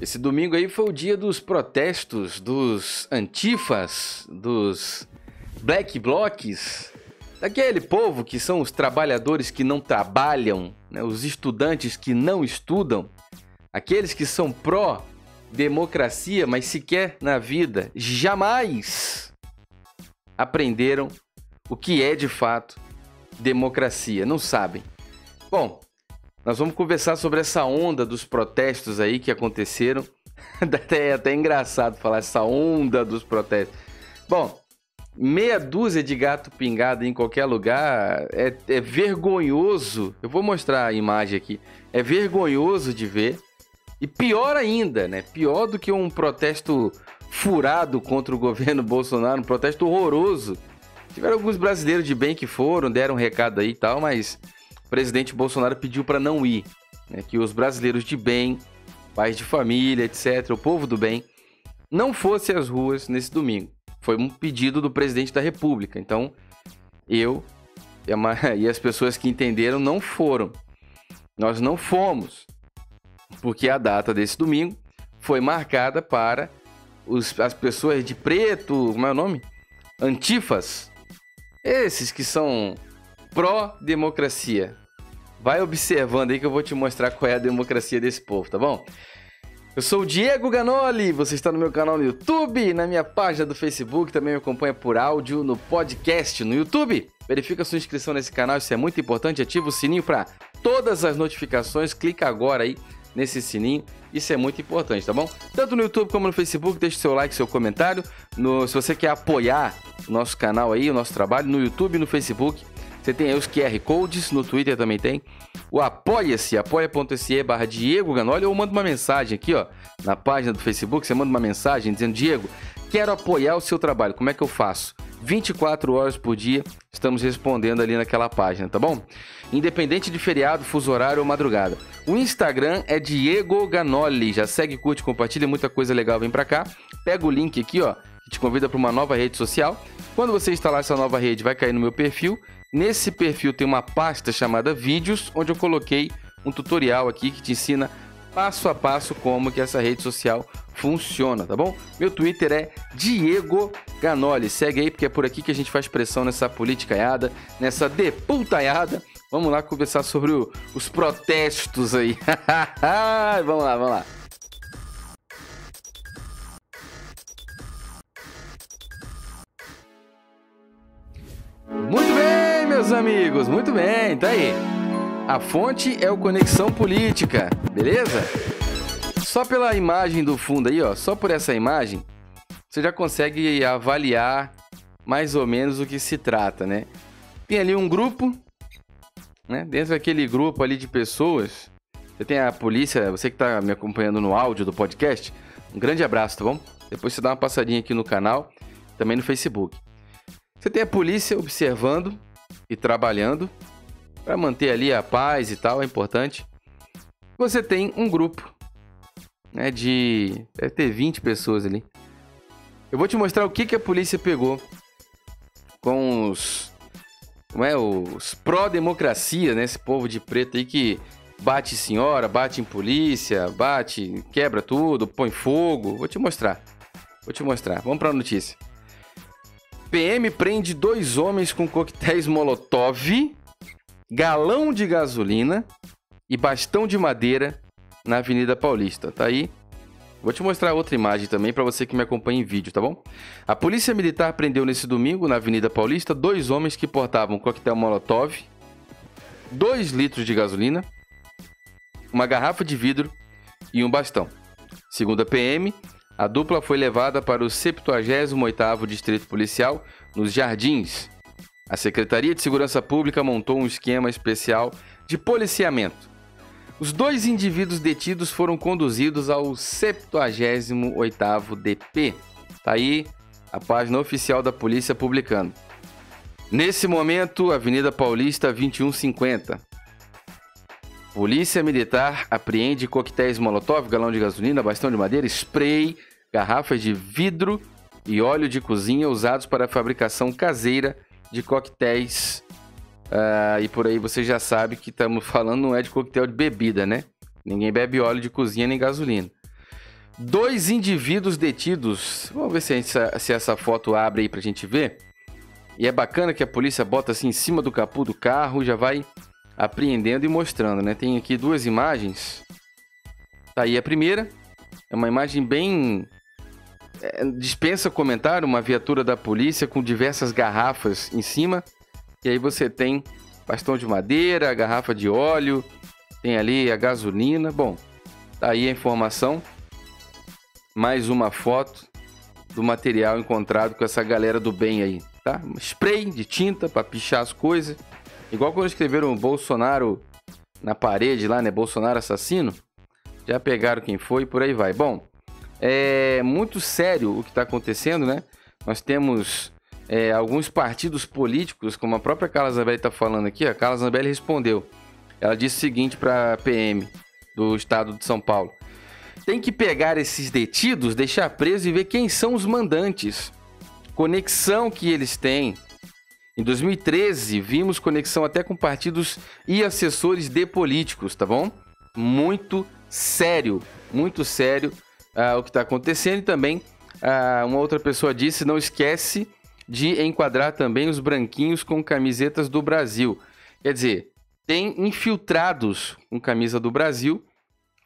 Esse domingo aí foi o dia dos protestos dos antifas, dos black blocs, daquele povo que são os trabalhadores que não trabalham, né? os estudantes que não estudam, aqueles que são pró-democracia, mas sequer na vida jamais aprenderam o que é de fato democracia, não sabem. Bom, nós vamos conversar sobre essa onda dos protestos aí que aconteceram. até, até engraçado falar essa onda dos protestos. Bom, meia dúzia de gato pingado em qualquer lugar é, é vergonhoso. Eu vou mostrar a imagem aqui. É vergonhoso de ver. E pior ainda, né? Pior do que um protesto furado contra o governo Bolsonaro, um protesto horroroso. Tiveram alguns brasileiros de bem que foram, deram um recado aí e tal, mas presidente Bolsonaro pediu para não ir, né, que os brasileiros de bem, pais de família, etc., o povo do bem, não fossem às ruas nesse domingo. Foi um pedido do presidente da República. Então, eu e as pessoas que entenderam não foram. Nós não fomos, porque a data desse domingo foi marcada para os, as pessoas de preto, como é o nome? Antifas. Esses que são pró-democracia. Vai observando aí que eu vou te mostrar qual é a democracia desse povo, tá bom? Eu sou o Diego Ganoli, você está no meu canal no YouTube, na minha página do Facebook, também me acompanha por áudio no podcast no YouTube. Verifica sua inscrição nesse canal, isso é muito importante, ativa o sininho para todas as notificações, clica agora aí nesse sininho, isso é muito importante, tá bom? Tanto no YouTube como no Facebook, deixe seu like, seu comentário. No, se você quer apoiar o nosso canal aí, o nosso trabalho, no YouTube e no Facebook, você tem aí os QR Codes, no Twitter também tem. O Apoia-se, apoia.se barra Diego Ganoli, ou manda uma mensagem aqui, ó, na página do Facebook, você manda uma mensagem dizendo, Diego, quero apoiar o seu trabalho, como é que eu faço? 24 horas por dia, estamos respondendo ali naquela página, tá bom? Independente de feriado, fuso horário ou madrugada. O Instagram é Diego Ganoli, já segue, curte, compartilha, muita coisa legal vem pra cá. Pega o link aqui, ó, que te convida para uma nova rede social. Quando você instalar essa nova rede, vai cair no meu perfil Nesse perfil tem uma pasta chamada Vídeos, onde eu coloquei um tutorial aqui que te ensina passo a passo como que essa rede social funciona, tá bom? Meu Twitter é Diego Ganoli. Segue aí porque é por aqui que a gente faz pressão nessa politicaiada, nessa deputaiada. Vamos lá conversar sobre o, os protestos aí. vamos lá, vamos lá. Meus amigos, muito bem, tá aí. A fonte é o Conexão Política, beleza? Só pela imagem do fundo aí, ó, só por essa imagem, você já consegue avaliar mais ou menos o que se trata, né? Tem ali um grupo, né? Dentro daquele grupo ali de pessoas, você tem a polícia, você que está me acompanhando no áudio do podcast, um grande abraço, tá bom? Depois você dá uma passadinha aqui no canal, também no Facebook. Você tem a polícia observando e trabalhando para manter ali a paz e tal, é importante. Você tem um grupo né, de. deve ter 20 pessoas ali. Eu vou te mostrar o que, que a polícia pegou com os. Como é? Os pró-democracia, né? Esse povo de preto aí que bate senhora, bate em polícia, bate, quebra tudo, põe fogo. Vou te mostrar. Vou te mostrar. Vamos para a notícia. PM prende dois homens com coquetéis Molotov, galão de gasolina e bastão de madeira na Avenida Paulista. Tá aí. Vou te mostrar outra imagem também para você que me acompanha em vídeo, tá bom? A Polícia Militar prendeu nesse domingo, na Avenida Paulista, dois homens que portavam coquetel Molotov, dois litros de gasolina, uma garrafa de vidro e um bastão. Segundo a PM, a dupla foi levada para o 78º Distrito Policial, nos Jardins. A Secretaria de Segurança Pública montou um esquema especial de policiamento. Os dois indivíduos detidos foram conduzidos ao 78º DP. Tá aí a página oficial da polícia publicando. Nesse momento, Avenida Paulista 2150. Polícia Militar apreende coquetéis Molotov, galão de gasolina, bastão de madeira, spray, garrafas de vidro e óleo de cozinha usados para a fabricação caseira de coquetéis. Uh, e por aí você já sabe que estamos falando não é de coquetel de bebida, né? Ninguém bebe óleo de cozinha nem gasolina. Dois indivíduos detidos. Vamos ver se, essa, se essa foto abre aí pra gente ver. E é bacana que a polícia bota assim em cima do capô do carro, já vai apreendendo e mostrando, né? Tem aqui duas imagens. Tá aí a primeira. É uma imagem bem. É, dispensa comentário, uma viatura da polícia com diversas garrafas em cima. E aí você tem bastão de madeira, garrafa de óleo, tem ali a gasolina. Bom, tá aí a informação mais uma foto do material encontrado com essa galera do bem aí, tá? spray de tinta para pichar as coisas. Igual quando escreveram Bolsonaro na parede lá, né? Bolsonaro assassino. Já pegaram quem foi e por aí vai. Bom, é muito sério o que está acontecendo, né? Nós temos é, alguns partidos políticos, como a própria Carla Zambelli está falando aqui. A Carla Zambelli respondeu. Ela disse o seguinte para a PM do estado de São Paulo tem que pegar esses detidos, deixar presos e ver quem são os mandantes. Conexão que eles têm. Em 2013, vimos conexão até com partidos e assessores de políticos, tá bom? Muito sério, muito sério uh, o que está acontecendo. E também, uh, uma outra pessoa disse: não esquece de enquadrar também os branquinhos com camisetas do Brasil. Quer dizer, tem infiltrados com camisa do Brasil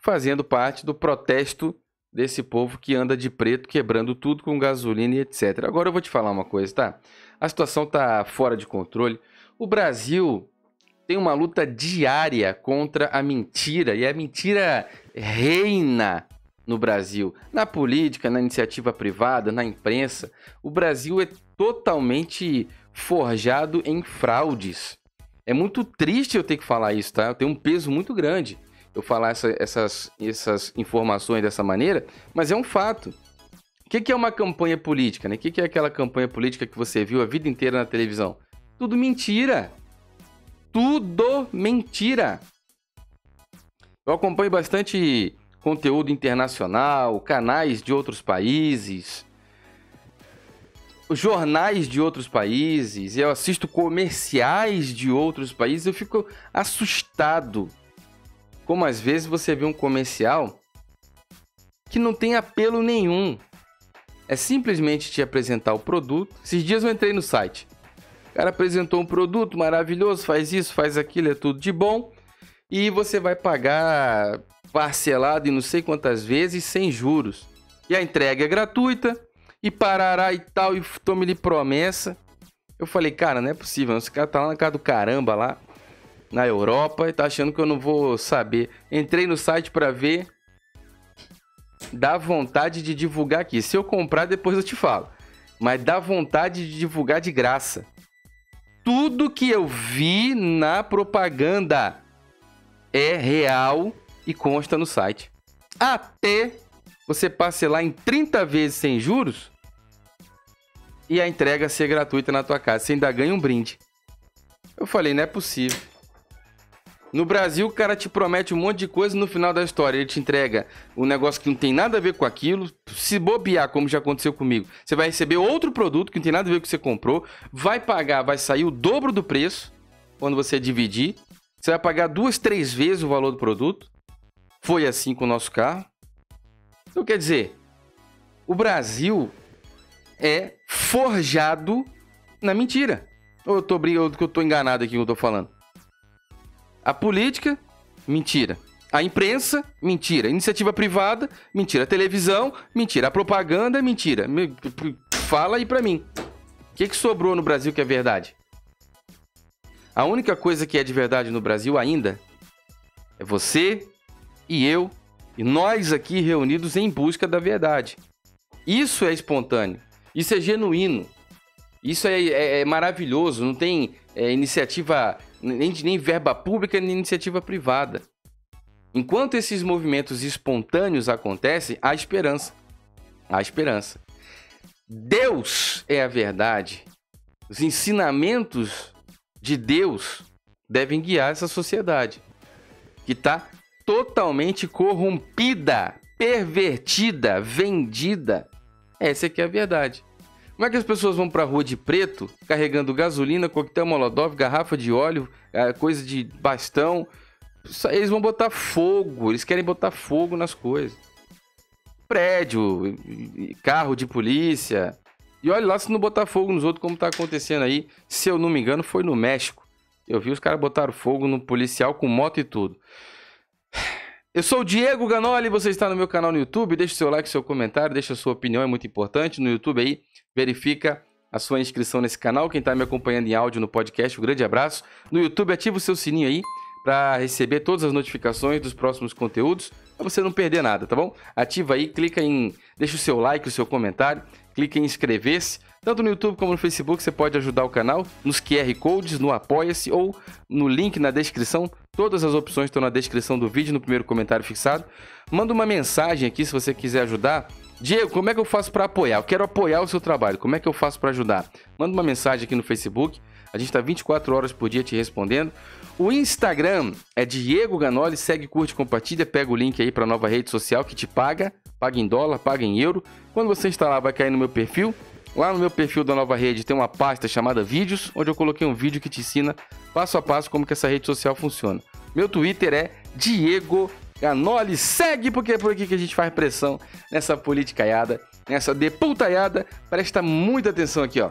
fazendo parte do protesto desse povo que anda de preto, quebrando tudo com gasolina e etc. Agora eu vou te falar uma coisa, tá? A situação tá fora de controle. O Brasil tem uma luta diária contra a mentira e a mentira reina no Brasil, na política, na iniciativa privada, na imprensa. O Brasil é totalmente forjado em fraudes. É muito triste eu ter que falar isso, tá? Eu tenho um peso muito grande eu falar essa, essas, essas informações dessa maneira, mas é um fato. O que, que é uma campanha política? Né? O que, que é aquela campanha política que você viu a vida inteira na televisão? Tudo mentira. Tudo mentira. Eu acompanho bastante conteúdo internacional, canais de outros países, jornais de outros países, eu assisto comerciais de outros países, eu fico assustado como às vezes você vê um comercial que não tem apelo nenhum. É simplesmente te apresentar o produto. Esses dias eu entrei no site. O cara apresentou um produto maravilhoso, faz isso, faz aquilo, é tudo de bom. E você vai pagar parcelado em não sei quantas vezes sem juros. E a entrega é gratuita. E parará e tal, e tome-lhe promessa. Eu falei, cara, não é possível. Esse cara tá lá na casa do caramba lá na Europa e tá achando que eu não vou saber. Entrei no site para ver. Dá vontade de divulgar aqui. Se eu comprar, depois eu te falo. Mas dá vontade de divulgar de graça. Tudo que eu vi na propaganda é real e consta no site. Até você parcelar em 30 vezes sem juros e a entrega ser gratuita na tua casa. Você ainda ganha um brinde. Eu falei, não é possível. No Brasil, o cara te promete um monte de coisa no final da história ele te entrega um negócio que não tem nada a ver com aquilo. Se bobear, como já aconteceu comigo, você vai receber outro produto que não tem nada a ver com o que você comprou, vai pagar, vai sair o dobro do preço quando você dividir. Você vai pagar duas, três vezes o valor do produto. Foi assim com o nosso carro. Então, quer dizer, o Brasil é forjado na mentira. Ou eu tô, ou eu tô enganado aqui que eu tô falando? A política, mentira. A imprensa, mentira. Iniciativa privada, mentira. A televisão, mentira. A propaganda, mentira. Fala aí pra mim. O que, que sobrou no Brasil que é verdade? A única coisa que é de verdade no Brasil ainda é você e eu e nós aqui reunidos em busca da verdade. Isso é espontâneo. Isso é genuíno. Isso é, é, é maravilhoso. Não tem é, iniciativa nem, nem verba pública nem iniciativa privada. Enquanto esses movimentos espontâneos acontecem, há esperança. Há esperança. Deus é a verdade. Os ensinamentos de Deus devem guiar essa sociedade que está totalmente corrompida, pervertida, vendida. Essa é que é a verdade. Como é que as pessoas vão pra rua de preto, carregando gasolina, coquetel molotov, garrafa de óleo, é, coisa de bastão? Eles vão botar fogo, eles querem botar fogo nas coisas. prédio, carro de polícia. E olha lá se não botar fogo nos outros, como tá acontecendo aí. Se eu não me engano, foi no México. Eu vi os caras botaram fogo no policial com moto e tudo. Eu sou o Diego Ganoli, você está no meu canal no YouTube. Deixa o seu like, seu comentário, deixa a sua opinião, é muito importante. No YouTube aí, verifica a sua inscrição nesse canal. Quem está me acompanhando em áudio no podcast, um grande abraço. No YouTube, ativa o seu sininho aí para receber todas as notificações dos próximos conteúdos, para você não perder nada, tá bom? Ativa aí, clica em, deixa o seu like, o seu comentário, clica em inscrever-se. Tanto no YouTube como no Facebook você pode ajudar o canal nos QR Codes, no Apoia-se ou no link na descrição. Todas as opções estão na descrição do vídeo, no primeiro comentário fixado. Manda uma mensagem aqui se você quiser ajudar. Diego, como é que eu faço para apoiar? Eu quero apoiar o seu trabalho. Como é que eu faço para ajudar? Manda uma mensagem aqui no Facebook. A gente está 24 horas por dia te respondendo. O Instagram é Diego Ganoli. Segue, curte, compartilha. Pega o link aí para nova rede social que te paga. Paga em dólar, paga em euro. Quando você instalar, vai cair no meu perfil. Lá no meu perfil da nova rede tem uma pasta chamada Vídeos, onde eu coloquei um vídeo que te ensina passo a passo como que essa rede social funciona. Meu Twitter é Diego Ganoli. Segue, porque é por aqui que a gente faz pressão nessa politicaiada, nessa deputaiada. Presta muita atenção aqui, ó.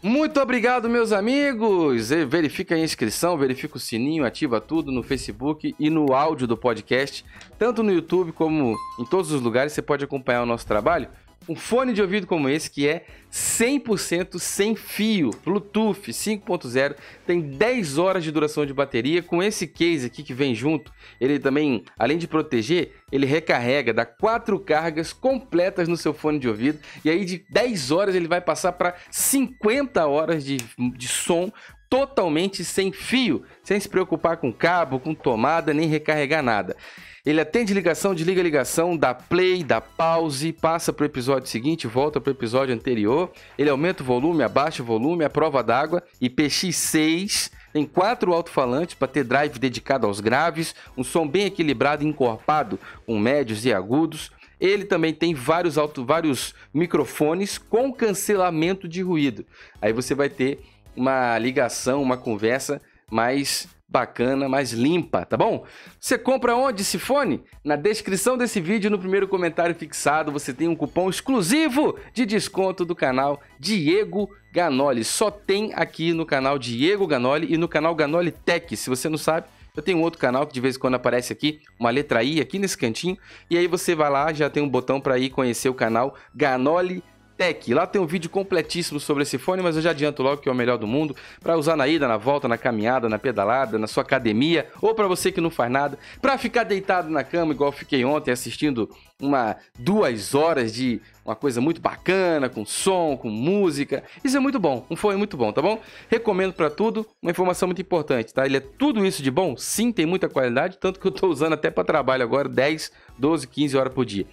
Muito obrigado, meus amigos. Verifica a inscrição, verifica o sininho, ativa tudo no Facebook e no áudio do podcast. Tanto no YouTube como em todos os lugares você pode acompanhar o nosso trabalho um fone de ouvido como esse, que é 100% sem fio, Bluetooth 5.0, tem 10 horas de duração de bateria. Com esse case aqui que vem junto, ele também, além de proteger, ele recarrega, dá quatro cargas completas no seu fone de ouvido. E aí, de 10 horas, ele vai passar para 50 horas de, de som totalmente sem fio, sem se preocupar com cabo, com tomada, nem recarregar nada. Ele atende ligação, desliga ligação, dá play, dá pause, passa para o episódio seguinte, volta para o episódio anterior. Ele aumenta o volume, abaixa o volume, a prova d'água, IPX6. Tem quatro alto-falantes para ter drive dedicado aos graves, um som bem equilibrado e encorpado, com médios e agudos. Ele também tem vários, alto, vários microfones com cancelamento de ruído. Aí você vai ter uma ligação, uma conversa mais bacana, mais limpa, tá bom? Você compra onde esse fone? Na descrição desse vídeo, no primeiro comentário fixado, você tem um cupom exclusivo de desconto do canal Diego Ganoli. Só tem aqui no canal Diego Ganoli e no canal Ganoli Tech. Se você não sabe, eu tenho outro canal que de vez em quando aparece aqui, uma letra I aqui nesse cantinho, e aí você vai lá, já tem um botão para ir conhecer o canal Ganoli Tech Tech. Lá tem um vídeo completíssimo sobre esse fone, mas eu já adianto logo que é o melhor do mundo para usar na ida, na volta, na caminhada, na pedalada, na sua academia ou para você que não faz nada, para ficar deitado na cama igual fiquei ontem assistindo uma duas horas de uma coisa muito bacana, com som, com música. Isso é muito bom, um fone muito bom, tá bom? Recomendo para tudo, uma informação muito importante, tá? Ele é tudo isso de bom? Sim, tem muita qualidade, tanto que eu estou usando até para trabalho agora 10, 12, 15 horas por dia.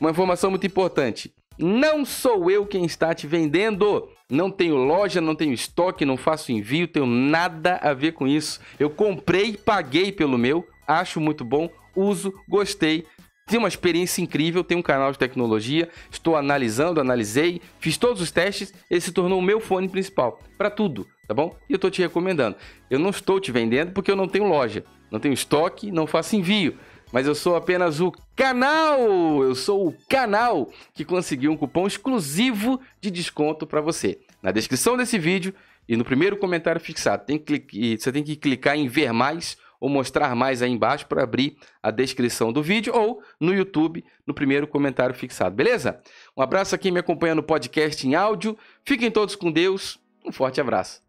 Uma informação muito importante. Não sou eu quem está te vendendo. Não tenho loja, não tenho estoque, não faço envio, tenho nada a ver com isso. Eu comprei, paguei pelo meu, acho muito bom, uso, gostei. Tenho uma experiência incrível, tenho um canal de tecnologia, estou analisando, analisei, fiz todos os testes, ele se tornou o meu fone principal para tudo, tá bom? E eu estou te recomendando. Eu não estou te vendendo porque eu não tenho loja, não tenho estoque, não faço envio mas eu sou apenas o canal. Eu sou o canal que conseguiu um cupom exclusivo de desconto para você. Na descrição desse vídeo e no primeiro comentário fixado, tem que, você tem que clicar em ver mais ou mostrar mais aí embaixo para abrir a descrição do vídeo ou no YouTube no primeiro comentário fixado, beleza? Um abraço a quem me acompanha no podcast em áudio. Fiquem todos com Deus. Um forte abraço.